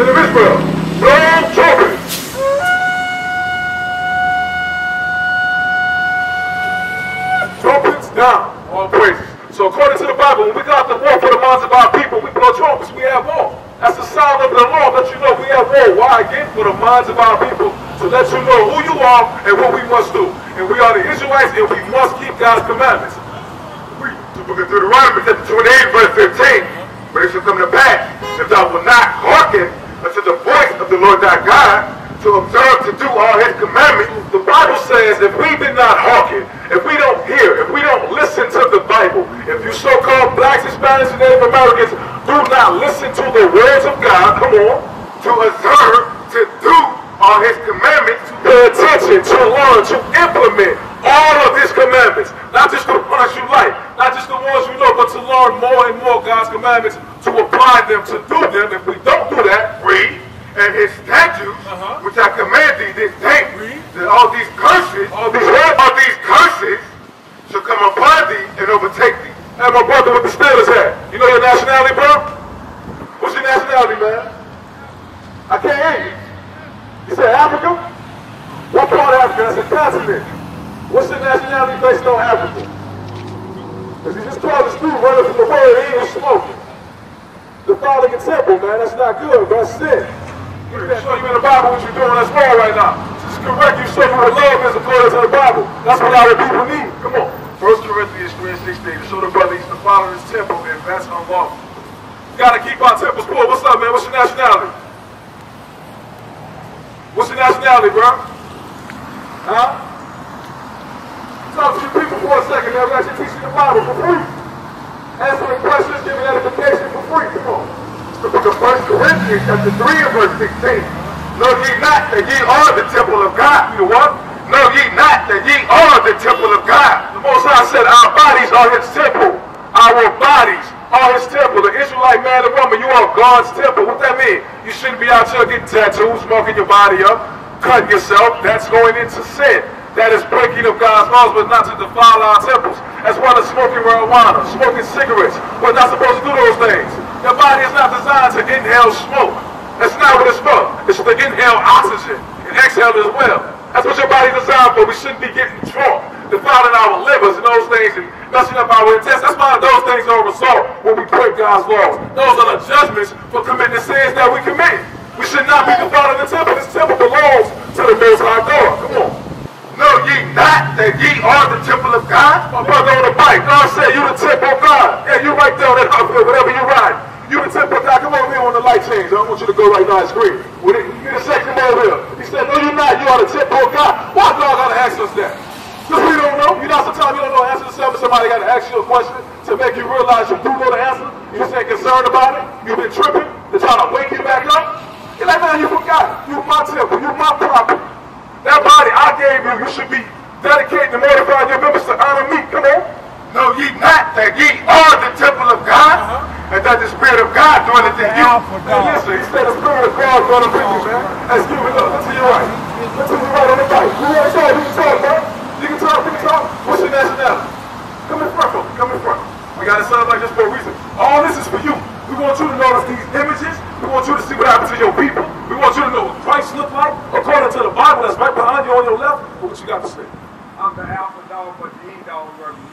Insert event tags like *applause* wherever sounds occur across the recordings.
Men of Israel, blow trumpets. Trumpets down. All praises. So according to the Bible, when we got the war for the minds of our people, we blow trumpets, we have war. That's the sound of the Lord, let you know we have war. Why again? For the minds of our people, to let you know who you are and what we must do. And we are the Israelites and we must keep God's commandments. Of Deuteronomy, chapter 28, verse 15. But it shall come to pass, if thou wilt not hearken unto the voice of the Lord thy God, to observe to do all his commandments, the Bible says if we did not hearken, if we don't hear, if we don't listen to the Bible, if you so-called blacks, Hispanics, and Native Americans do not listen to the words of God, come on, to observe, to do all his commandments, to pay attention, to learn, to implement all of his commandments, not just the ones you like, not just the ones you know, but to learn more and more God's commandments, to apply them, to do them. If we don't do that, read, and his statutes, Uh-huh. which I command thee this day, that all these curses, all these, all these curses shall come upon thee and overtake thee. Hey, my brother with the Steelers hat. You know your nationality, bro? What's your nationality, man? I can't hear you. You said Africa? What part of Africa? That's a continent. What's your nationality based on Africa? Because you just called the street running from the word and you smoking. Defiling a temple, man, that's not good. That's sin. You show you in the Bible what you're doing that's wrong right now. Just correct you, show you what love is according to the Bible. That's what our people need. Come on. 1 Corinthians 3 and 16, to show the brother he's defiling his temple, and that's unlawful. Gotta keep our temples full. What's up, man? What's your nationality? What's your nationality, bro? Huh? Talk to your people for a second, man. We're actually teaching the Bible for free. Answering questions, giving edification for free. Come on. The book of 1 Corinthians chapter 3 and verse 16. Know ye not that ye are the temple of God? You what? Know ye not that ye are the temple of God? The Most High said our bodies are his temple. Our bodies are his temple. The Israelite man and woman, you are God's temple. What that mean? You shouldn't be out here getting tattoos, smoking your body up, cutting yourself. That's going into sin. That is breaking of God's laws, but not to defile our temples. As well as smoking marijuana, smoking cigarettes. We're not supposed to do those things. Your body is not designed to inhale smoke. That's not what it's for. It's to inhale oxygen and exhale as well. That's what your body's designed for. We shouldn't be getting drunk, defiling our livers and those things and messing up our intestines. That's why those things a result when we break God's laws. Those are the judgments for committing the sins that we commit. We should not be defiling the temple. This temple belongs to the Most High God. Come on. Know ye not that ye are the temple of God? My brother on the bike, God said you the temple of God. Yeah, you right there on that outfit, whatever you ride. You temple of God. Come over here when the light change. I don't want you to go right now and scream. When it, a second over here. He said, no, you're not. You are the of God. Why God gotta ask us that? Because we don't know. You know, sometimes you don't know the answer to something. Somebody got to ask you a question to make you realize you do know the answer. You ain't concerned about it. You've been tripping. They're trying to wake you back up. You're like, man, you forgot. You my temple. You my property. That body I gave you, you should be dedicating and mortifying your members to honor me. Come on. Know ye not that ye are the temple of God? And that the Spirit of God dwelleth in you? Hey, listen, he said the spirit of God going to bring you, man. Let's give it up. Look to your right. Look to your right on the bike. You want to talk? You can talk, bro. You can talk. You can talk. What's your nationality? Come in front, bro. Come in front. We got to sound like this for a reason. All this is for you. We want you to notice these images. We want you to see what happened to your people. We want you to know what Christ looked like according to the Bible that's right behind you on your left. What you got to say? I'm the alpha dog, but the E-dog works. You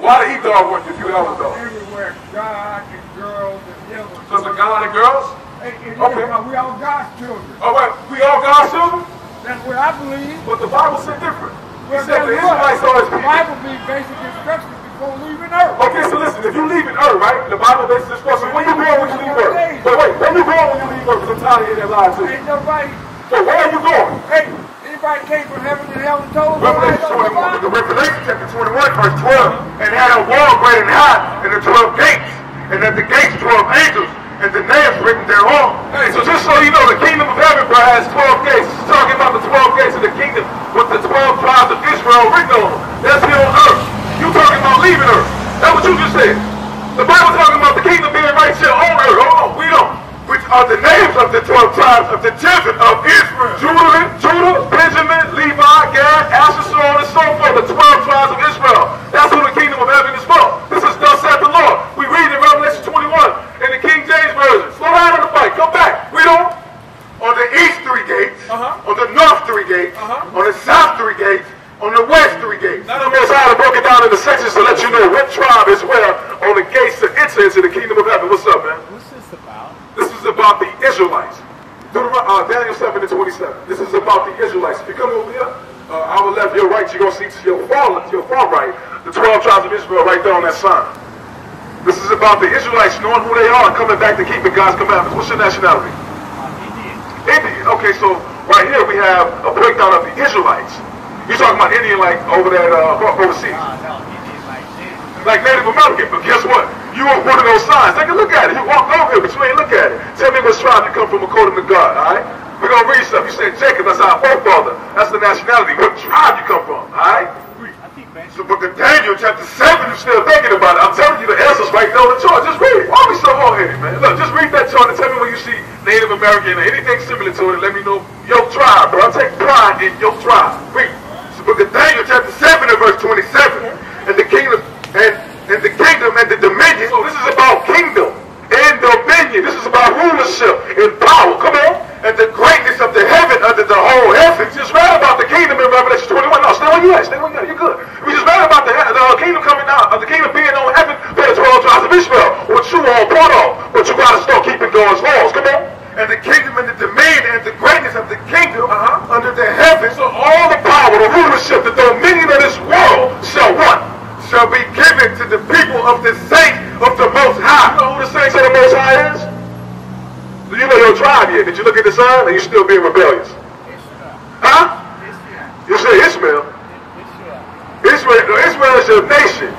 Why the E-Dog work if you alpha dog? Everywhere, God and girls and devils. Because the God and girls? It is, Okay. but we all God's children. Oh wait, we all God's children? That's what I believe. But the Bible said different. He Well, said the? Israelites are his The. Bible gives basic instructions before leaving Earth. Okay, so listen, if you leave in Earth, right? The Bible this question. When you going when you leave Earth? But wait, when you going when you leave Earth? Because I'm tired of hearing that lie too. Ain't nobody, So where are you going? hey, anybody came from heaven and hell and told Revelation nobody 21, the Revelation chapter 21, verse 12. And had a wall great and high, and the 12 gates, and at the gates 12 angels, and the names written thereon. Hey, so just so you know, the kingdom of heaven, bro, has 12 gates. It's talking about the 12 gates of the kingdom with the 12 tribes of Israel written on them. That's here on earth. You talking about leaving earth. That's what you just said. The Bible talking about the kingdom being right here on earth. Hold on, we don't. Which are the names of the 12 tribes of the children of Israel. Judah, Judah, Benjamin, Levi, Gad, Asher, so on and so forth, the 12 tribes of Israel. That's who the kingdom of heaven is for. This is thus saith the Lord. We read in Revelation 21 in the King James Version. Slow down on the bike. Come enter into the kingdom of heaven. What's up, man? What's this about? This is about the Israelites. Deuteron- uh, Daniel 7 and 27. This is about the Israelites. If you come over here, uh, our left, your right, you're going to see to your far, to your far right, the 12 tribes of Israel right there on that sign. This is about the Israelites knowing who they are and coming back to keeping God's commandments. What's your nationality? Uh, Indian. Indian. Okay, so right here we have a breakdown of the Israelites. You're talking about Indian like over there uh, overseas. Ah, like Native American. But guess what? You are one of those signs. Take a look at it. You walked over here, but you ain't look at it. Tell me what tribe you come from according to God, all right? We're going to read stuff. You said Jacob, that's our forefather. That's the nationality. What tribe you come from, all right? So book of Daniel, chapter 7, you're still thinking about it. I'm telling you the answers right there on the chart. Just read. Why are we so hard-headed, man? Look, just read that chart and tell me when you see Native American or anything similar to it let me know your tribe, bro. I take pride in your tribe. Read. the book of Daniel, chapter 7 and verse 27. And the kingdom, and, and the kingdom and the dominion. So this is about kingdom and dominion. This is about rulership and power. Come on. And the greatness of the heaven under the whole heaven. Just read about the kingdom in Revelation 21. No, stay where you at. Stay where you at. You're good. We just read about the, he- the kingdom coming out, uh, the kingdom being on heaven for the 12 tribes of Israel, which you all part of. But you got to start keeping God's laws. Come on. And the kingdom and the dominion and the greatness of the kingdom uh-huh, under the heavens. So all the power, the rulership, the dominion of this world shall what? Shall be given to the people of the saints of the Most High. You know who the saints of the Most High is? Do you know your tribe yet? Did you look and you still being rebellious? Huh? You say Ishmael. Israel. Israel, is your nation.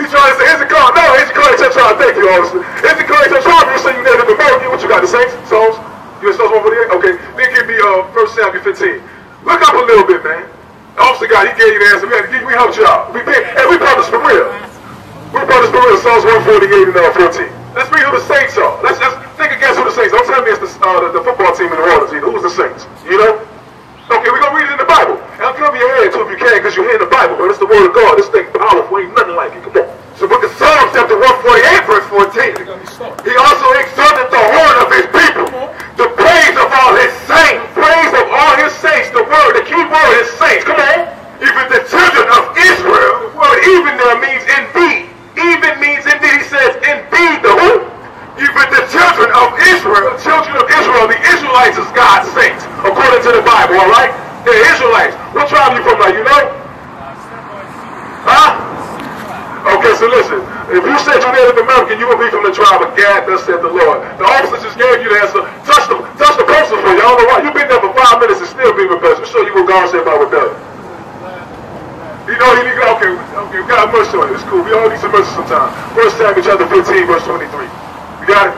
He's trying to say Issachar. No, Issachar trying to thank you, honestly. Issachar ain't trying to say you Native American. What you got, the Saints? Psalms? You in Psalms 148? Okay. Then give me uh, 1 Samuel 15. Look up a little bit, man. Officer guy, he gave you the answer. We, had to give, we helped y'all. We did. Hey, we brothers for real. We brothers for real. Psalms 148 and uh, 14. Let's read who the Saints are. Let's just think against who the Saints. Don't tell me it's the, uh, the, the football team in the Waters either. Who's the Saints? You know? Okay, we're gonna read it in the Bible. And I'll cover your head too if you can, because you're hearing the Bible, but it's the word of God. This thing powerful, ain't nothing like it. Come on. So book of Psalms chapter 148, verse 14. He also exalted the horn of his people, the praise of all his saints, praise of all his saints, the word, the key word is saints. Come on. Even the children of Israel, the word even there means indeed. Even means indeed. He says indeed the who? Even the children of Israel, children of Israel, the Israelites is God's saints, according to the Bible, all right? They're Israelites. What tribe are you from now, you know? Uh. Huh? Okay, so listen. If you said you're Native American, you will be from the tribe of Gad, thus said the Lord. The officer just gave you the answer. Touch the, touch the posters for you. I don't know why. You've been there for five minutes and still being rebellious. Me show you what God said about rebellion. You know, to, okay, okay, got mercy on you. It's cool. We all need some mercy sometimes. First Samuel chapter 15, verse 23. You got it?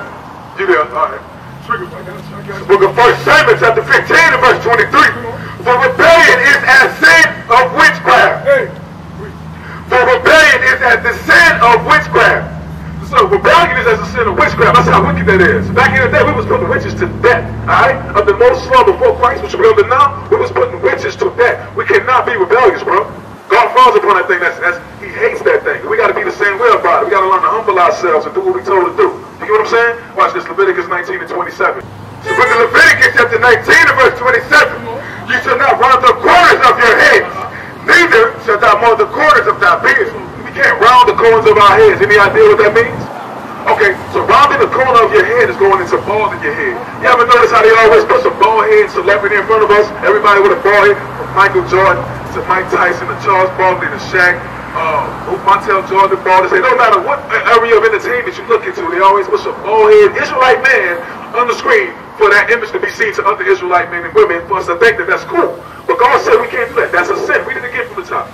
You there? All right. Trigger, I got it. I got it. Book of First Samuel chapter 15 and verse 23. For rebellion is as sin of witchcraft. Hey, For rebellion is as the sin of witchcraft. So rebellion is as the sin of witchcraft. That's how wicked that is. Back in the day, we was putting witches to death. Alright? Of Under Moses' law before Christ, which we under now, we was putting witches to death. We cannot be rebellious, bro. God falls upon that thing. That's, that's He hates that thing. We got to be the same way about it. We got to learn to humble ourselves and do what we told to do. You get what I'm saying? Watch this, Leviticus 19 and 27. So book of Leviticus chapter 19 and verse 27. You shall not round the corners of your heads, neither shalt thou mow the corners of thy beard. We can't round the corners of our heads. Any idea what that means? Okay, so rounding the corner of your head is going into bald in your head. You ever notice how they always put some bald head celebrity in front of us? Everybody with a bald head, from Michael Jordan to Mike Tyson to Charles Barkley to Shaq, uh, Montell Jordan, bald. They no matter what area of entertainment you look into, they always put some bald head Israelite man on the screen for that image to be seen to other Israelite men and women for us to think that that's cool. But God said we can't do that. That's a sin. Read it get from the top.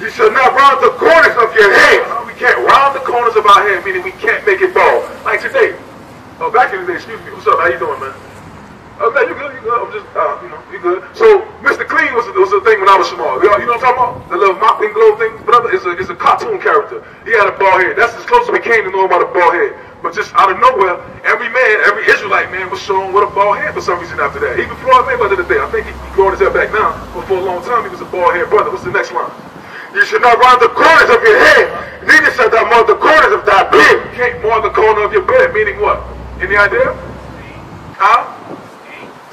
You shall not round the corners of your head. We can't round the corners of our head, meaning we can't make it bald. Like today. Oh, back in the day, excuse me. What's up? How you doing, man? Okay, you good, you good. I'm just, uh, you know, you good. So, Mr. Clean was, was a thing when I was small. You know, you know what I'm talking about? The little mop and glow thing? Brother, it's a, it's a cartoon character. He had a bald head. That's as close as we came to knowing about a bald head. But just out of nowhere, every man, every Israelite man was shown with a bald head for some reason after that. Even Floyd Mayweather today. I think he, he growing his hair back now. But for a long time, he was a bald head brother. What's the next line? You should not round the corners of your head, neither shalt thou mow the corners of thy beard. You can't mow the corner of your beard, meaning what? Any idea? Huh?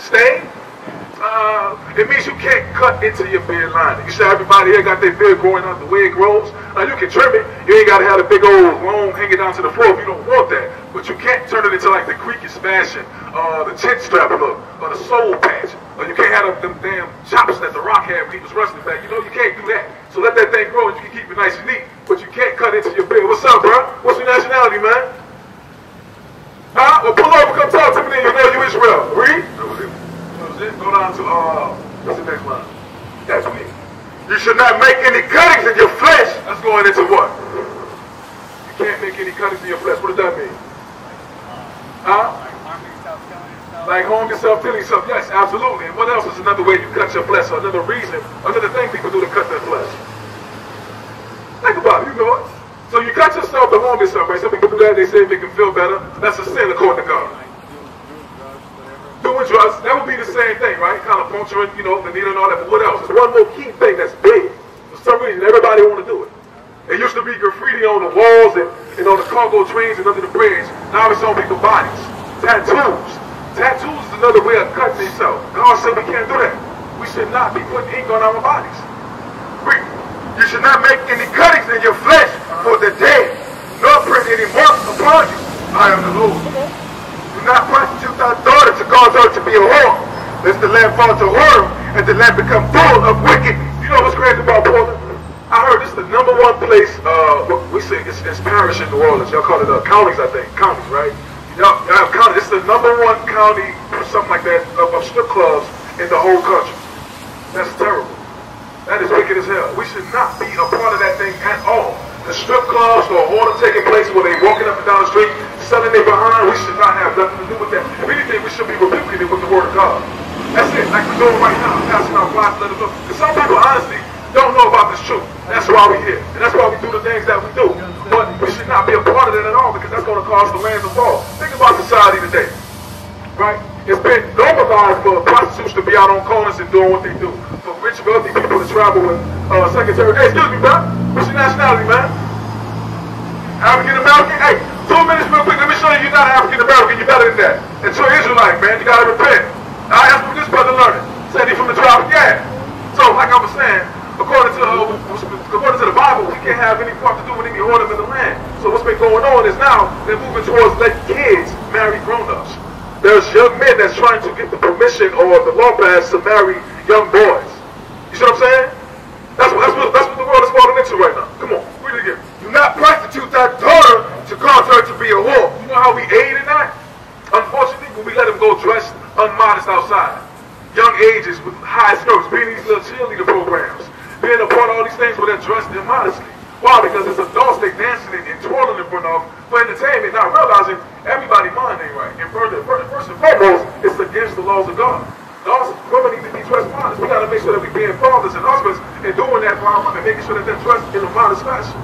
Stain? Uh, it means you can't cut into your beard lining. You see everybody here got their beard growing out the way it grows? Now you can trim it. You ain't gotta have a big old long hanging down to the floor if you don't want that. But you can't turn it into like the Creakish fashion, uh, the chin strap look, or the soul patch. Or you can't have them, them damn chops that the Rock had when he was wrestling back. You know you can't do that. So let that thing grow and you can keep it nice and neat. But you can't cut into your beard. What's up, bro? What's your nationality, man? Huh? Well, pull over, come talk to me, then you know you Israel. Read. That was it. That was it. Go down to, uh, what's the next line? That's me. You should not make any cuttings in your flesh. That's going into what? You can't make any cuttings in your flesh. What does that mean? Huh? Like. Harm yourself, killing yourself. Yes, absolutely. And what else is another way you cut your flesh? Or another reason, another thing people do to cut their flesh? Think about it, you know it. So you cut yourself to harm yourself, right? Some people do that, they say they can feel better. That's a sin according to God. Like doing, doing drugs, whatever. Doing drugs, that would be the same thing, right? Kind of puncturing, you know, the needle and all that. But what else? There's one more key thing that's big. For some reason, everybody want to do it. It used to be graffiti on the walls and, and on the cargo trains and under the bridge. Now it's on people's bodies. Tattoos. Tattoos is another way of cutting yourself. God said we can't do that. We should not be putting ink on our bodies. Read. You should not make any cuttings in your flesh for the dead, nor print any marks upon you. I am the Lord. Do not prostitute thy daughter to cause her to be a whore, lest the land fall to horror and the land become full of wickedness. You know what's crazy about Portland? I heard is the number one place, uh, we say it's, it's parish in New Orleans. Y'all call it uh, counties, I think. Counties, right? Y'all, y'all have counties. It's the number one county, or something like that, of, of strip clubs in the whole country. That's terrible. That is wicked as hell. We should not be a part of that thing at all. The strip clubs or order taking place where they walking up and down the street, selling their behind, we should not have nothing to do with that. If anything, we should be rebuking it with the word of God. That's it, like we're doing right now, passing out flies, let it go. Because some people honestly don't know about this truth. That's why we're here. And that's why we do the things that we do. But we should not be a part of that at all because that's going to cause the land to fall. Think about society today right? It's been normalized for prostitutes to be out on corners and doing what they do. For rich, wealthy people to travel with uh, secretary. Hey, excuse me, bro. What's your nationality, man? African American? Hey, two minutes real quick. Let me show you you're not African American. You're better than that. And so Israelite, man. You gotta repent. Right, that's what this brother learning. Said he from the tribe of Gad. So, like I was saying, according to uh, according to the Bible, we can't have any part to do with any order in the land. So what's been going on is now they're moving towards letting kids marry grown-ups. There's young men that's trying to get the permission or the law passed to marry young boys. You see what I'm saying? That's what, that's what, that's what the world is falling into right now. Come on, read it again. Do not prostitute thy daughter to cause her to be a whore. You know how we aid in that? Unfortunately, when we let them go dressed unmodest outside, young ages with high skirts, being these little cheerleader programs, being a part of all these things where they're dressed immodestly. Why? Because it's adults they dancing and, and twirling in front of for entertainment, not realizing everybody mind right. And further, first, and foremost, it's against the laws of God. Laws, women need to be dressed modest. We gotta make sure that we being fathers and husbands and doing that for our women, making sure that they're dressed in a modest fashion.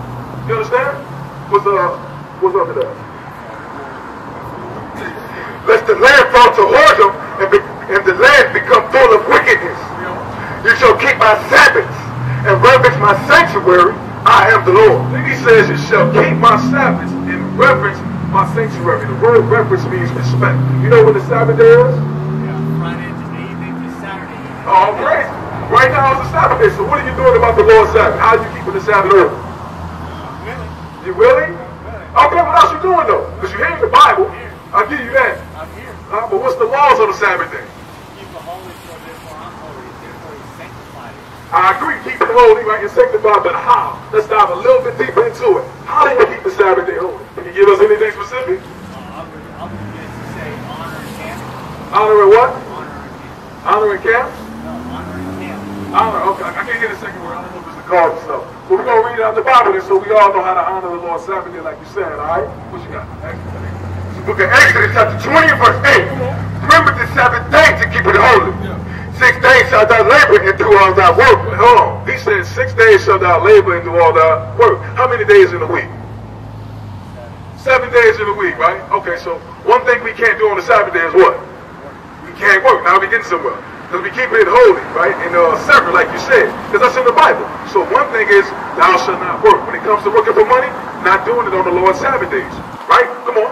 You understand? What's uh what's up to that? lest the land fall to whoredom and, be, and the land become full of wickedness. You shall keep my Sabbaths and reverence my sanctuary. I am the Lord. He says, You shall keep my Sabbaths and reverence my sanctuary. The word reverence means respect. You know what the Sabbath day is? Yeah, Friday to evening to Saturday. Oh, great. Right now is the Sabbath day. So what are you doing about the Lord's Sabbath? How are you keeping the Sabbath order? Really? You really? Okay, what else you doing though? Because you hate the Bible. I'll give you that. I'm here. Uh, but what's the laws on the Sabbath day? Keep the holy, so therefore I'm holy. Therefore he sanctified it. I agree, keep it holy, right, and sanctified, but how? Let's dive a little bit deeper into it. How do you keep the Sabbath day holy? Can you give us anything specific? Uh, I'm going I'm gonna get to say honor and camp. Honoring what? Honor and camp. No, honor and camp. Honor, okay, I can't hear the second word. I don't know if it's the card and stuff. But we're going to read out the Bible then so we all know how to honor the Lord's Sabbath day like you said, all right? What you got? The book of Exodus chapter 20 verse 8. Remember the Sabbath day to keep it holy. Six days shalt thou labor and do all thy work. Said, six days shall thou labor and do all thy work. How many days in a week? Seven days in a week, right? Okay, so one thing we can't do on the Sabbath day is what? We can't work. Now we getting somewhere. Because we keep it holy, right? And uh, separate, like you said. Because that's in the Bible. So one thing is, thou shalt not work. When it comes to working for money, not doing it on the Lord's Sabbath days. Right? Come on.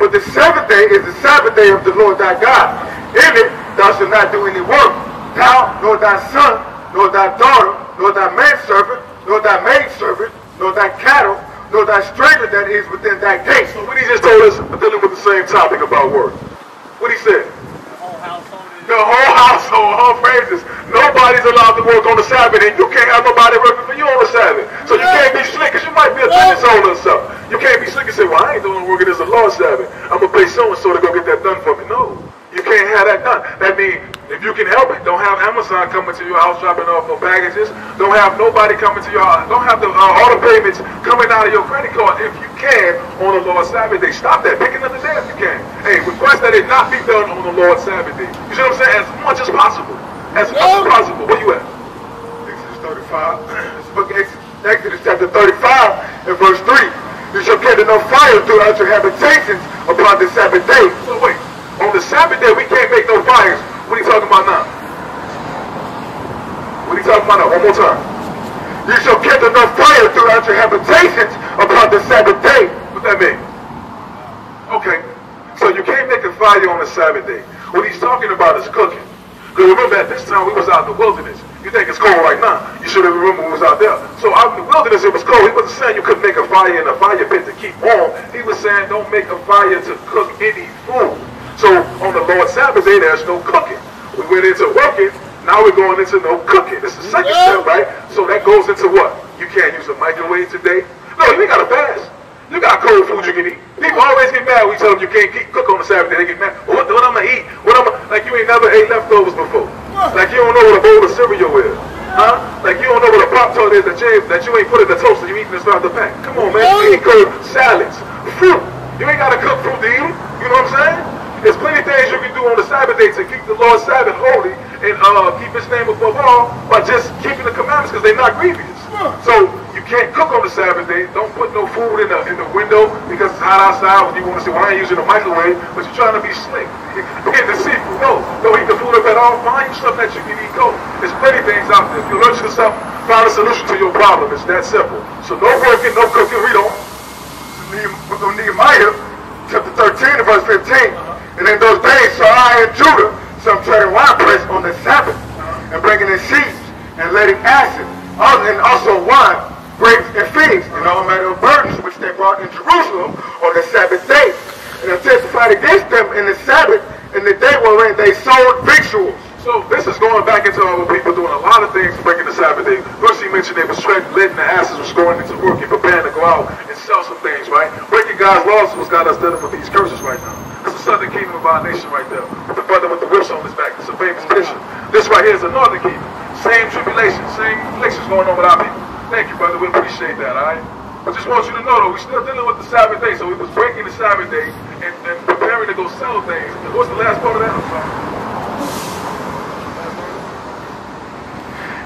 But the seventh day is the Sabbath day of the Lord thy God. In it thou shalt not do any work, thou, nor thy son, nor thy daughter, nor thy manservant, nor thy maidservant, nor thy cattle, nor thy stranger that is within thy gates. So what he just told us, dealing with the same topic about work. What he said? The whole household is. The whole household, all praises. Nobody's allowed to work on the Sabbath, and you can't have nobody working for you on the Sabbath. So you can't be slick, because you might be a business owner or something. You can't be slick and say, well, I ain't doing work, it's a Lord's Sabbath. I'm going to pay so-and-so to go get that done for me. No, you can't have that done. That means if you can help it, don't have Amazon coming to your house dropping off no packages. Don't have nobody coming to your house. Don't have the uh, auto payments coming out of your credit card if you can on the Lord's Sabbath day. Stop that. Pick another day if you can. Hey, request that it not be done on the Lord's Sabbath day. You see what I'm saying? As much as possible. As much as possible. Where you at? Exodus 35. This book of Exodus, Exodus chapter 35 and verse 3. You shall kindle no fire throughout your habitations upon the Sabbath day. So wait. On the Sabbath day, we can't make no fires. What are you talking about now? What are you talking about now? One more time. You shall kindle no fire throughout your habitations upon the Sabbath day. What that mean? Okay. So you can't make a fire on the Sabbath day. What he's talking about is cooking. Because remember at this time we was out in the wilderness. You think it's cold right now. You should have remembered we was out there. So out in the wilderness it was cold. He wasn't saying you couldn't make a fire in a fire pit to keep warm. He was saying don't make a fire to cook any food. So on the Lord's Sabbath day there's no cooking. We went into working. Now we're going into no cooking. It's the second step, right? So that goes into what? You can't use a microwave today. No, you ain't got to fast. You got cold food you can eat. People always get mad when you tell them you can't keep, cook on the Sabbath. They get mad. What, what I'm gonna eat? What I'm like you ain't never ate leftovers before. Like you don't know what a bowl of cereal is. Huh? Like you don't know what a pop tart is that you ain't, that you ain't put in the toaster. You eating this out the pack. Come on, man. You eat cold salads, fruit. You ain't gotta cook fruit to eat 'em. You know what I'm saying? There's plenty of things you can do on the Sabbath day to keep the Lord's Sabbath holy and uh, keep His name above all by just keeping the commandments because they're not grievous. So you can't cook on the Sabbath day. Don't put no food in the in the window because it's hot outside. When you want to say, "Well, I ain't using the microwave," but you're trying to be slick. *laughs* Being deceitful. No, don't eat the food up at all. Find you something that you can eat cold. There's plenty of things out there. If allergic to something, find a solution to your problem. It's that simple. So no working, no cooking. Read on. Nehemiah, chapter 13 and verse 15. And in those days saw I and Judah some treading winepress on the Sabbath, and bringing in sheaves, and letting acid, uh, and also wine, grapes, and figs, and all manner of burdens which they brought in Jerusalem on the Sabbath day. And I testified against them in the Sabbath, in the day wherein they sold victuals. So this is going back into our people doing a lot of things breaking the Sabbath day. First he mentioned they were treading, letting the asses was going into work and preparing to go out and sell some things, right? Breaking God's laws was God us done for these curses right now. This is the southern kingdom of our nation right there. The brother with the whips on his back. It's a famous picture. This right here is the northern kingdom. Same tribulation, same afflictions going on with our people. Thank you, brother. We appreciate that, all right? I just want you to know, though, we're still dealing with the Sabbath day. So we was breaking the Sabbath day and, and preparing to go sell things. What's the last part of that? I'm sorry.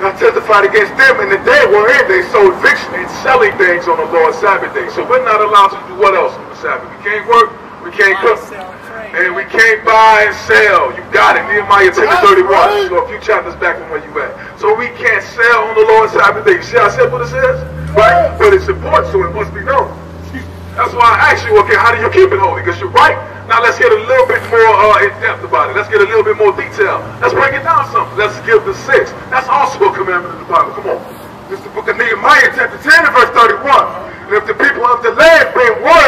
I testified against them in the day wherein they sold victuals. and selling things on the Lord's Sabbath day. So we're not allowed to do what else on the Sabbath? We can't work, we can't cook, and we can't buy and sell. You got it. Nehemiah 10 to 31. So a few chapters back from where you at. So we can't sell on the Lord's Sabbath day. You see how simple this is? Right? But it's important, so it must be known. That's why I asked you, okay, how do you keep it holy? Because you're right. Now let's get a little bit more uh, in depth about it. Let's get a little bit more detail. Let's break it down some. Let's give the six. That's also a commandment in the Bible. Come on. This is the book of Nehemiah, chapter 10, and verse 31. And if the people of the land bring or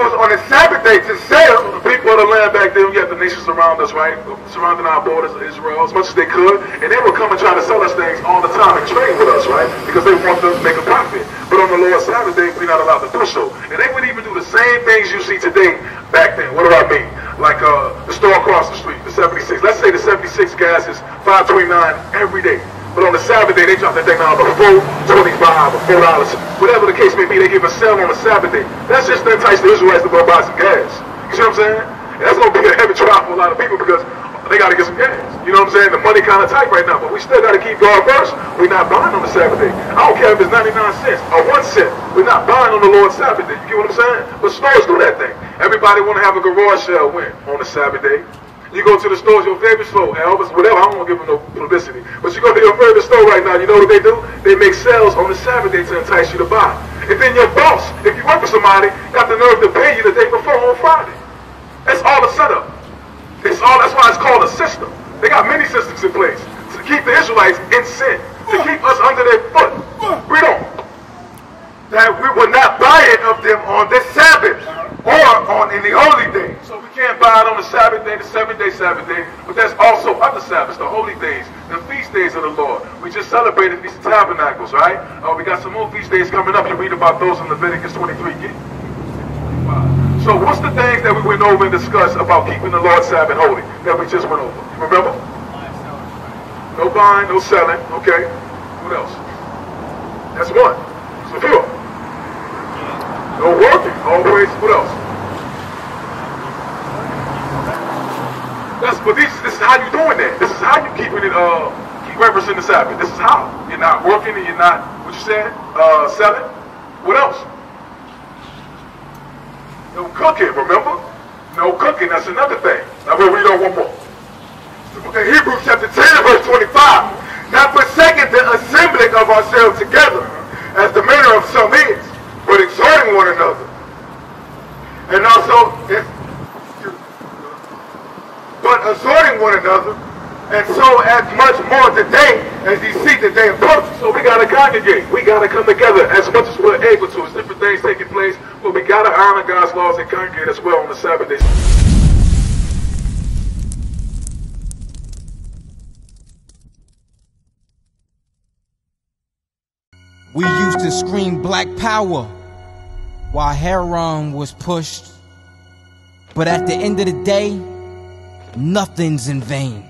victuals on the Sabbath day to sell, The people of the land back then, we had the nations around us, right? Surrounding our borders of Israel as much as they could. And they would come and try to sell us things all the time and trade with us, right? Because they want to make a profit. But on the Lord's Sabbath day, we're not allowed to do so. And they would even do the same things you see today back then. What do I mean? Like uh, the store across the street, the 76. Let's say the 76 gas is 529 every day. But on the Sabbath day, they drop that thing down to four twenty-five or four dollars. Whatever the case may be, they give a sale on the Sabbath day. That's just to entice the Israelites to go buy some gas. You see what I'm saying? And that's gonna be a heavy trial for a lot of people because they gotta get some gas. You know what I'm saying? The money kind of tight right now, but we still gotta keep God first. We're not buying on the Sabbath day. I don't care if it's 99 cents or one cent. We're not buying on the Lord's Sabbath day. You get what I'm saying? But stores do that thing. Everybody wanna have a garage sale when on the Sabbath day. You go to the stores, your favorite store, Elvis, whatever, I don't want to give them no publicity. But you go to your favorite store right now, you know what they do? They make sales on the Sabbath day to entice you to buy. And then your boss, if you work for somebody, got the nerve to pay you the day before on Friday. That's all the setup. It's all, that's why it's called a system. They got many systems in place to keep the Israelites in sin. to keep us under their foot. Read on. That we will not buy it of them on this Sabbath or on any holy day. So we can't buy it on the Sabbath day, the seventh day, Sabbath day, but there's also other Sabbaths, the holy days, the feast days of the Lord. We just celebrated these tabernacles, right? Oh, we got some more feast days coming up. You read about those in Leviticus 23. Get- So what's the things that we went over and discussed about keeping the Lord's Sabbath holy that we just went over? You remember? No buying, no selling. Okay. What else? That's one. So few. No working. Always. What else? That's but this this is how you doing that. This is how you keeping it uh keep referencing the Sabbath. This is how. You're not working and you're not what you said, uh selling. What else? No cooking, remember? No cooking, that's another thing. Now we'll read on one more. Of Hebrews chapter 10 verse 25. Not forsaking the assembling of ourselves together, as the manner of some is, but exhorting one another. And also, if, but exhorting one another, and so as much more today as you see the day approaching. So we gotta congregate. We gotta come together as much as we're able to. It's different things taking place, but we gotta honor God's laws and congregate as well on the Sabbath day. We used to scream black power while heroin was pushed. But at the end of the day, nothing's in vain.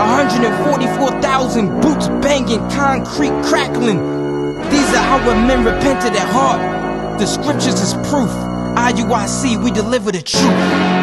144,000 boots banging, concrete crackling. These are how our men repented at heart. The scriptures is proof. IUIC, we deliver the truth.